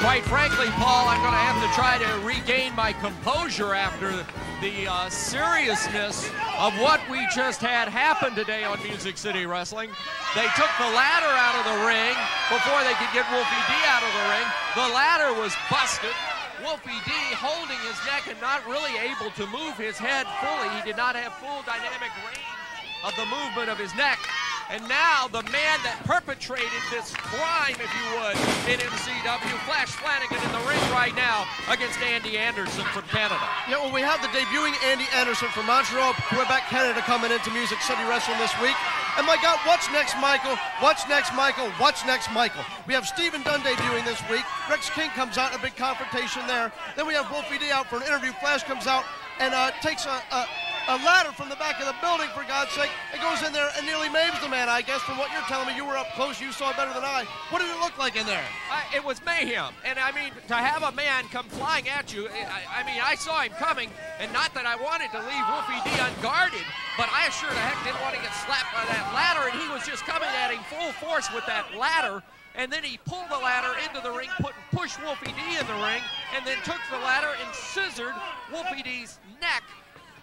quite frankly, Paul, I'm going to have to try to regain my composure after the uh, seriousness of what we just had happen today on Music City Wrestling. They took the ladder out of the ring before they could get Wolfie D out of the ring. The ladder was busted. Wolfie D holding his neck and not really able to move his head fully. He did not have full dynamic range of the movement of his neck. And now the man that perpetrated this crime, if you would, in MCW, Flash Flanagan in the ring right now against Andy Anderson from Canada. Yeah, well, we have the debuting Andy Anderson from Montreal, Quebec, Canada coming into Music City Wrestling this week. And my God, what's next, Michael? What's next, Michael? What's next, Michael? We have Steven Dunn debuting this week. Rex King comes out in a big confrontation there. Then we have Wolfie D out for an interview. Flash comes out and uh, takes a, a a ladder from the back of the building, for God's sake. It goes in there and nearly maims the man, I guess, from what you're telling me. You were up close, you saw better than I. What did it look like in there? Uh, it was mayhem. And I mean, to have a man come flying at you, I, I, mean, I saw him coming, and not that I wanted to leave Wolfie D unguarded, but I sure the heck didn't want to get slapped by that ladder, and he was just coming at him full force with that ladder and then he pulled the ladder into the ring, put pushed Wolfie D in the ring, and then took the ladder and scissored Wolfie D's neck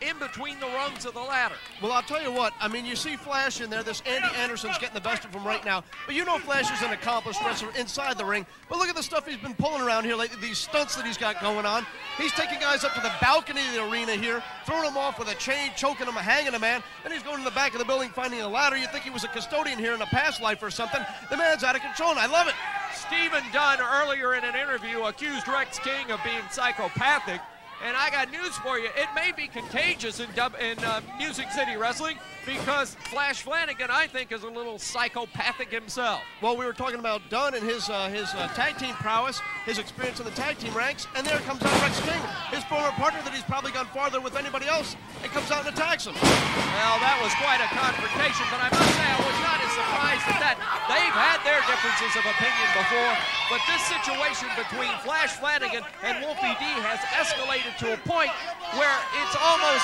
in between the rungs of the ladder. Well, I'll tell you what. I mean, you see Flash in there. This Andy Anderson's getting the best of him right now. But you know Flash is an accomplished wrestler inside the ring. But look at the stuff he's been pulling around here lately, these stunts that he's got going on. He's taking guys up to the balcony of the arena here, throwing them off with a chain, choking them, hanging a man. Then he's going to the back of the building, finding a ladder. You think he was a custodian here in a past life or something. The man's out of control, and I love it. Steven Dunn earlier in an interview accused Rex King of being psychopathic. And I got news for you. It may be contagious in, dub, in uh, Music City Wrestling because Flash Flanagan, I think, is a little psychopathic himself. Well, we were talking about Dunn and his uh, his uh, tag team prowess, his experience in the tag team ranks, and there comes out Rex King, his former partner that he's probably gone farther with anybody else, and comes out and attacks him. Well, that was quite a confrontation, but I must say I was not as surprised at that. They've had their differences of opinion before, but this situation between Flash Flanagan and Wolfie D has escalated to a point where it's almost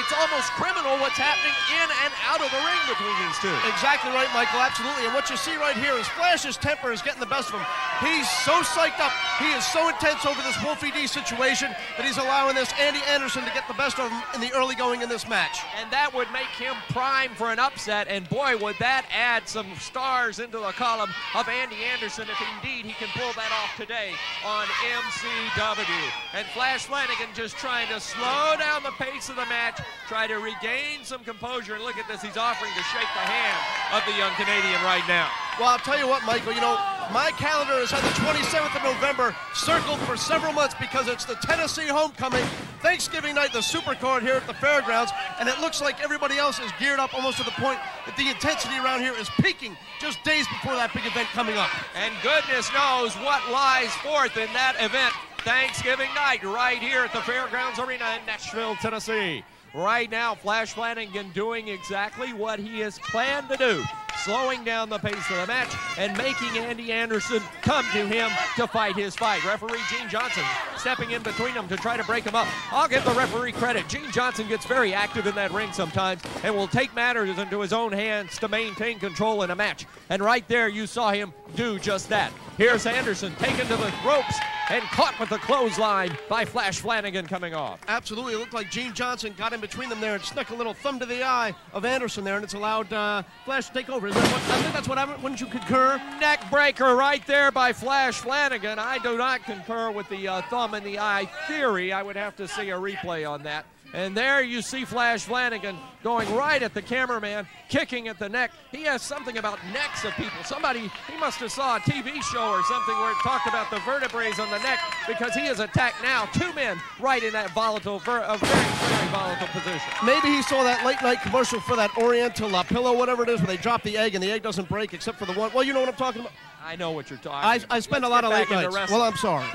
it's almost criminal what's happening in and out of the ring between these two. Exactly right, Michael. Absolutely. And what you see right here is Flash's temper is getting the best of him. He's so psyched up. He is so intense over this Wolfie D situation that he's allowing this Andy Anderson to get the best of him in the early going in this match. And that would make him prime for an upset. And boy, would that add some stars into the column of Andy Anderson if indeed he can pull that off today on MCW. And Flash Flanagan just trying to slow down the pace of the match try to regain some composure. And look at this, he's offering to shake the hand of the young Canadian right now. Well, I'll tell you what, Michael, you know, my calendar is on the 27th of November circled for several months because it's the Tennessee homecoming, Thanksgiving night, the Supercard here at the fairgrounds, and it looks like everybody else is geared up almost to the point that the intensity around here is peaking just days before that big event coming up. And goodness knows what lies forth in that event Thanksgiving night right here at the Fairgrounds Arena in Nashville, Tennessee. Right now, Flash Flanagan doing exactly what he has planned to do, slowing down the pace of the match and making Andy Anderson come to him to fight his fight. Referee Gene Johnson stepping in between them to try to break him up. I'll give the referee credit. Gene Johnson gets very active in that ring sometimes and will take matters into his own hands to maintain control in a match. And right there, you saw him do just that. Here's Anderson taken to the ropes and caught with the clothesline by Flash Flanagan coming off. Absolutely. It looked like Gene Johnson got in between them there and snuck a little thumb to the eye of Anderson there, and it's allowed uh, Flash to take over. What, I think that's what I wouldn't you concur? Neck breaker right there by Flash Flanagan. I do not concur with the uh, thumb in the eye theory. I would have to see a replay on that. And there you see Flash Flanagan going right at the cameraman, kicking at the neck. He has something about necks of people. Somebody, he must have saw a TV show or something where it talked about the vertebrae on the neck because he is attacked now. Two men right in that volatile, ver, a very, very volatile position. Maybe he saw that late night commercial for that Oriental La Pillow, whatever it is, where they drop the egg and the egg doesn't break except for the one. Well, you know what I'm talking about. I know what you're talking. I, I spend Let's a lot of late nights. Well, I'm sorry.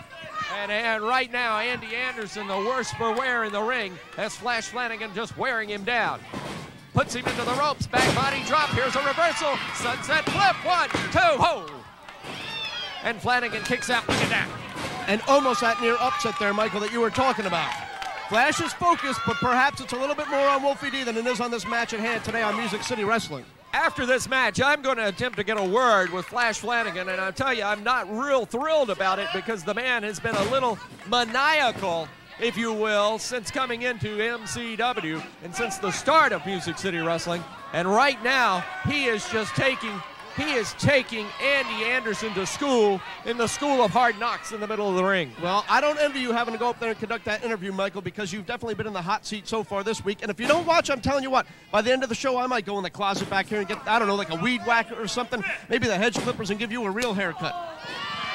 And, and right now, Andy Anderson, the worst for wear in the ring, has Flash Flanagan just wearing him down. Puts him into the ropes, back body drop. Here's a reversal. Sunset flip. One, two, ho! And Flanagan kicks out. Look at that. And almost that near upset there, Michael, that you were talking about. Flash is focused, but perhaps it's a little bit more on Wolfie D than it is on this match at hand today on Music City Wrestling. After this match, I'm going to attempt to get a word with Flash Flanagan, and I'll tell you, I'm not real thrilled about it because the man has been a little maniacal, if you will, since coming into MCW and since the start of Music City Wrestling. And right now, he is just taking he is taking Andy Anderson to school in the school of hard knocks in the middle of the ring. Well, I don't envy you having to go up there and conduct that interview, Michael, because you've definitely been in the hot seat so far this week. And if you don't watch, I'm telling you what, by the end of the show, I might go in the closet back here and get, I don't know, like a weed whacker or something, maybe the hedge clippers, and give you a real haircut.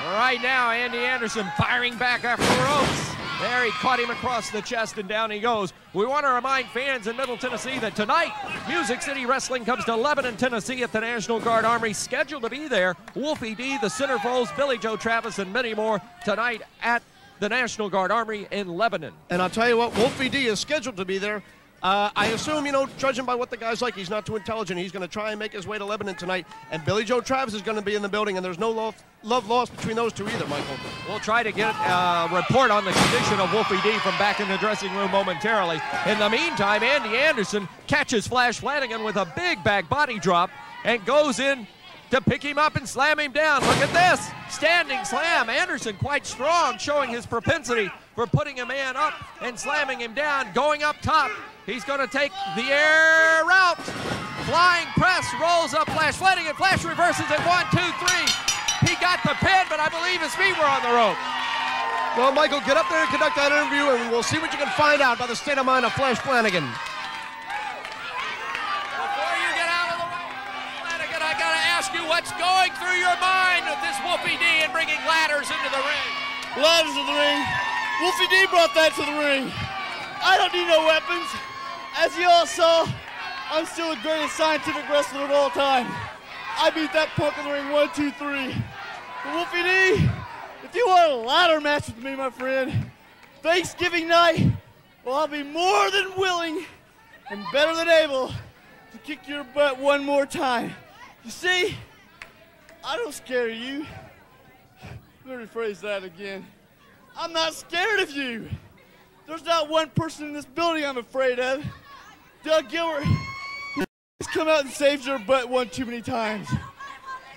Right now, Andy Anderson firing back after the ropes. There, he caught him across the chest, and down he goes. We want to remind fans in Middle Tennessee that tonight, Music City Wrestling comes to Lebanon, Tennessee at the National Guard Armory. Scheduled to be there, Wolfie D, the Centerfolds, Billy Joe Travis, and many more tonight at the National Guard Armory in Lebanon. And I'll tell you what, Wolfie D is scheduled to be there. Uh, I assume, you know, judging by what the guy's like, he's not too intelligent. He's going to try and make his way to Lebanon tonight. And Billy Joe Travis is going to be in the building, and there's no love, love lost between those two either, Michael. We'll try to get a report on the condition of Wolfie D from back in the dressing room momentarily. In the meantime, Andy Anderson catches Flash Flanagan with a big back body drop and goes in to pick him up and slam him down. Look at this. Standing slam. Anderson quite strong, showing his propensity for putting a man up and slamming him down. Going up top. He's going to take the air route. Flying press rolls up Flash Flanagan. Flash reverses it. One, two, three. He got the pin, but I believe his feet were on the rope. Well, Michael, get up there and conduct that interview, and we'll see what you can find out about the state of mind of Flash Flanagan. Before you get out of the way, Flanagan, I got to ask you what's going through your mind with this Wolfie D and bringing ladders into the ring. Ladders in the ring. Wolfie D brought that to the ring. I don't need no weapons. As you all saw, I'm still the greatest scientific wrestler of all time. I beat that punk in the ring one, two, three. But Wolfie D, if you want a ladder match with me, my friend, Thanksgiving night, well, I'll be more than willing and better than able to kick your butt one more time. You see, I don't scare you. Let me rephrase that again. I'm not scared of you. There's not one person in this building I'm afraid of. Doug Gilbert has come out and saved your butt one too many times.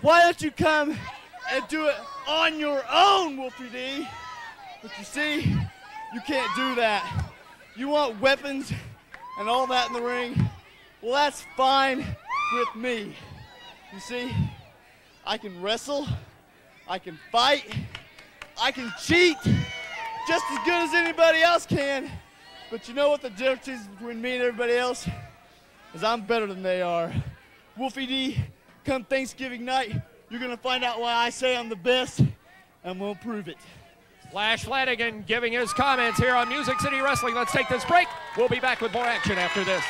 Why don't you come and do it on your own, Wolfie D? But you see, you can't do that. You want weapons and all that in the ring? Well, that's fine with me. You see, I can wrestle, I can fight, I can cheat just as good as anybody else can. But you know what the difference is between me and everybody else? Is I'm better than they are. Wolfie D, come Thanksgiving night, you're gonna find out why I say I'm the best, and we'll prove it. Flash Flanagan giving his comments here on Music City Wrestling. Let's take this break. We'll be back with more action after this.